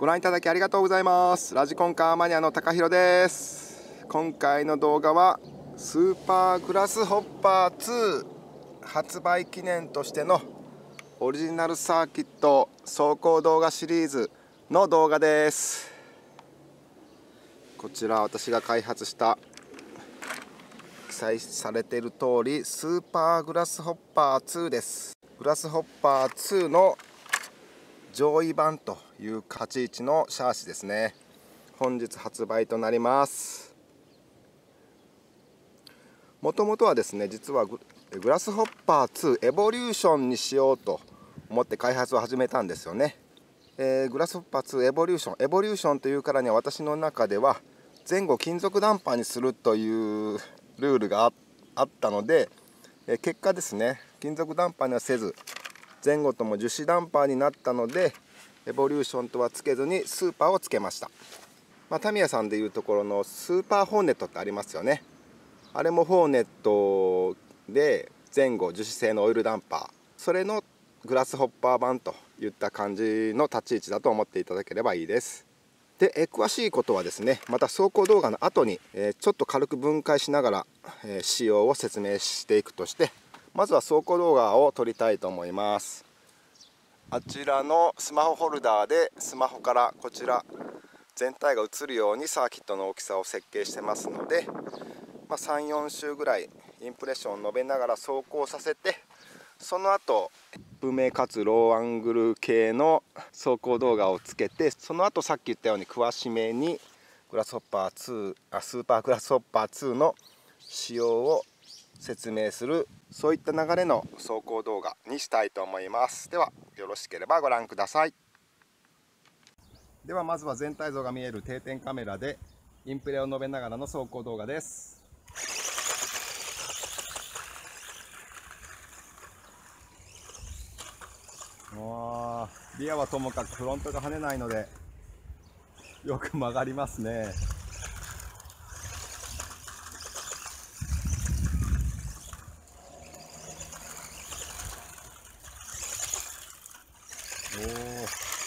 ご覧いただきありがとうございます。ラジコンカーマニアの高弘です。今回の動画はスーパーグラスホッパー2発売記念としてのオリジナルサーキット走行動画シリーズの動画です。こちら私が開発した記載されている通りスーパーグラスホッパー2です。グラスホッパー2の上位版という立ち位置のシャーシですね。本日発売となります。もともとはですね実はグラスホッパー2エボリューションにしようと思って開発を始めたんですよね、えー、グラスホッパー2エボリューション。エボリューションというからには私の中では前後金属ダンパーにするというルールがあったので、えー、結果ですね金属ダンパーにはせず前後とも樹脂ダンパーになったのでエボリューションとはつけずにスーパーをつけました、まあ、タミヤさんでいうところのスーパーホーネットってありますよね。あれもホーネットで前後樹脂製のオイルダンパー。それのグラスホッパー版といった感じの立ち位置だと思っていただければいいです。で、え詳しいことはですねまた走行動画の後に、えちょっと軽く分解しながら、え仕様を説明していくとしてまずは走行動画を撮りたいと思います。あちらのスマホホルダーでスマホからこちら全体が映るようにサーキットの大きさを設計してますので、まあ、34周ぐらいインプレッションを述べながら走行させてその後不明かつローアングル系の走行動画をつけてその後さっき言ったように詳しめにグラスホッパー2あスーパーグラスホッパー2の仕様を説明するそういった流れの走行動画にしたいと思います。ではよろしければご覧ください。ではまずは全体像が見える定点カメラでインプレを述べながらの走行動画です。リアはともかくフロントが跳ねないのでよく曲がりますね。Oh.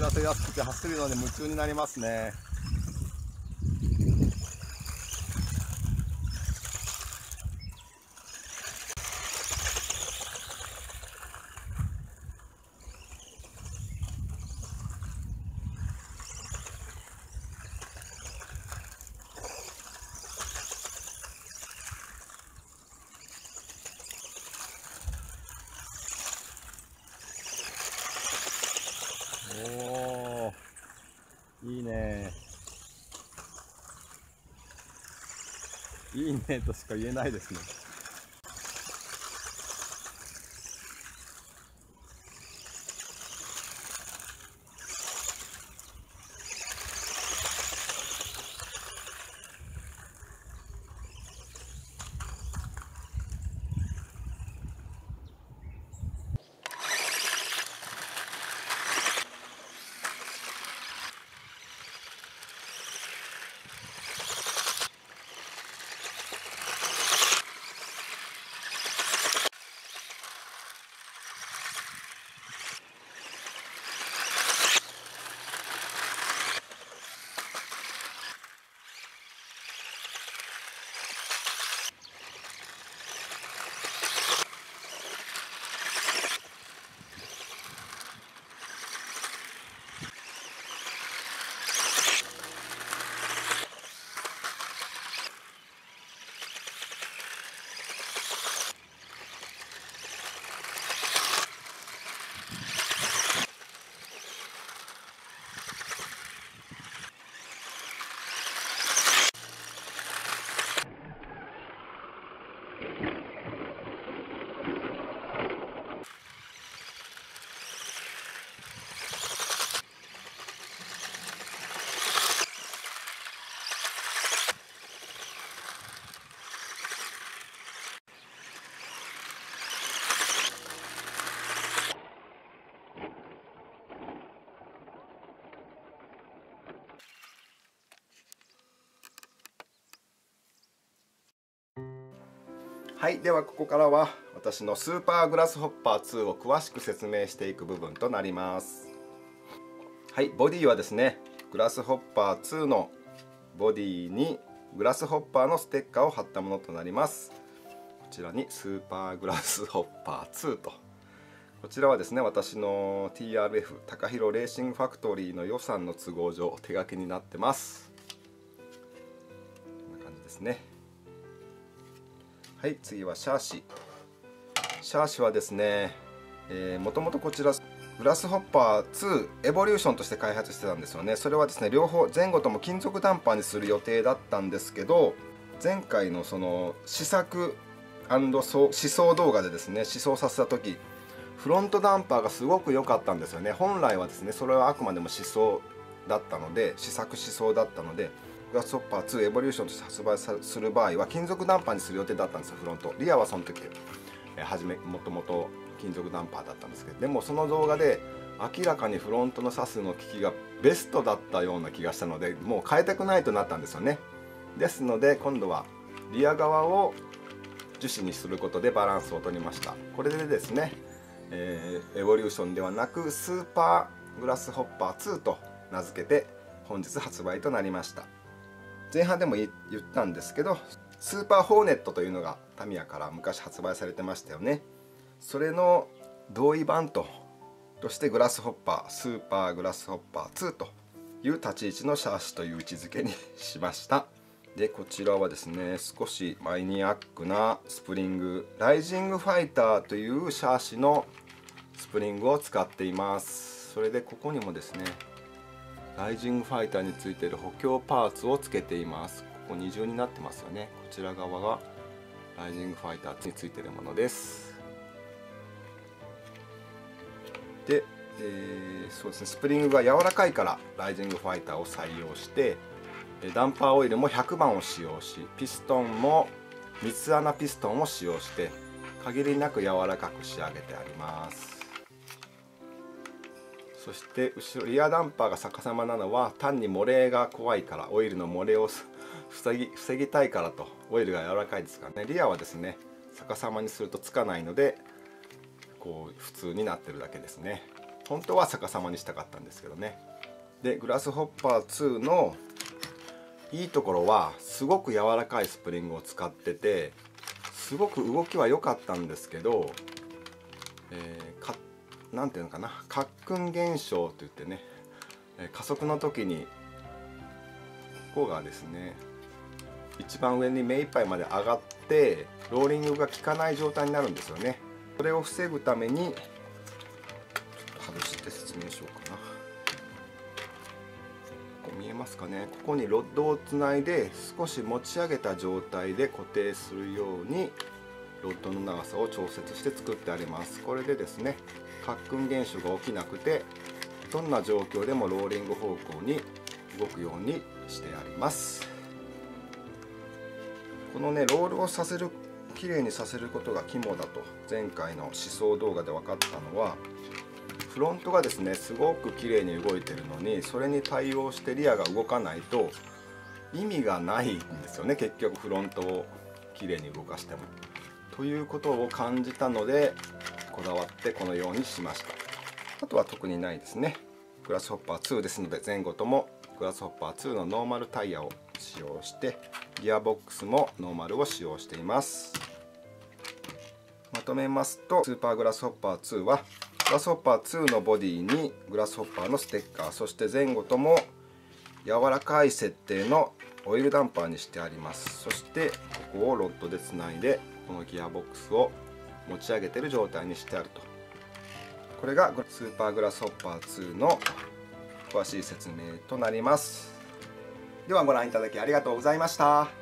知らせやすくて走るので夢中になりますねいいねいいねとしか言えないですね。はいではここからは私のスーパーグラスホッパー2を詳しく説明していく部分となります。はいボディはですねグラスホッパー2のボディにグラスホッパーのステッカーを貼ったものとなります。こちらにスーパーグラスホッパー2と。こちらはですね私の TRF 高広レーシングファクトリーの予算の都合上手書きになってます。こんな感じですね。はい次はシャーシ。シャーシはですねもともとこちらグラスホッパー2エボリューションとして開発してたんですよね。それはですね両方前後とも金属ダンパーにする予定だったんですけど前回のその試作試走動画でですね試走させた時フロントダンパーがすごく良かったんですよね。本来はですねそれはあくまでも思想だったので試作思想だったのでグラスホッパー2エボリューションとして発売する場合は金属ダンパーにする予定だったんですよフロント。リアはその時初めもともと金属ダンパーだったんですけどでもその動画で明らかにフロントのサスの効きがベストだったような気がしたのでもう変えたくないとなったんですよね。ですので今度はリア側を樹脂にすることでバランスを取りました。これでですねえー、エボリューションではなくスーパーグラスホッパー2と名付けて本日発売となりました。前半でも言ったんですけどスーパーホーネットというのがタミヤから昔発売されてましたよね。それの同意版ととしてグラスホッパースーパーグラスホッパー2という立ち位置のシャーシという位置づけにしました。でこちらはですね少しマイニアックなスプリングライジングファイターというシャーシのスプリングを使っています。それでここにもですねライジングファイターについている補強パーツをつけています。ここ二重になってますよね。こちら側がライジングファイターについているものです。で、えー、そうですね。スプリングが柔らかいからライジングファイターを採用してダンパーオイルも100番を使用しピストンも三つ穴ピストンを使用して限りなく柔らかく仕上げてあります。そして後ろリアダンパーが逆さまなのは単に漏れが怖いからオイルの漏れを防ぎ防ぎたいからとオイルが柔らかいですからね。リアはですね逆さまにするとつかないのでこう普通になってるだけですね。本当は逆さまにしたかったんですけどね。でグラスホッパー2のいいところはすごく柔らかいスプリングを使っててすごく動きは良かったんですけど、えー、何ていうのかな？カックン現象といってね加速の時にここがですね一番上に目いっぱいまで上がってローリングが効かない状態になるんですよね。それを防ぐために外して説明しようかな。ここ見えますかね？ここにロッドをつないで少し持ち上げた状態で固定するようにロッドの長さを調節して作ってあります。これでですねカックン現象が起きなくてどんな状況でもローリング方向に動くようにしてありますこのねロールをさせる綺麗にさせることが肝だと前回の思想動画で分かったのはフロントがですねすごく綺麗に動いてるのにそれに対応してリアが動かないと意味がないんですよね結局フロントを綺麗に動かしても。ということを感じたのでこだわってこのようにしました。あとは特にないですね。グラスホッパー2ですので前後ともグラスホッパー2のノーマルタイヤを使用してギアボックスもノーマルを使用しています。まとめますとスーパーグラスホッパー2はグラスホッパー2のボディにグラスホッパーのステッカーそして前後とも柔らかい設定のオイルダンパーにしてあります。そしてここをロッドでつないでこのギアボックスを持ち上げてる状態にしてあると。これがスーパーグラスホッパー2の詳しい説明となります。ではご覧いただきありがとうございました。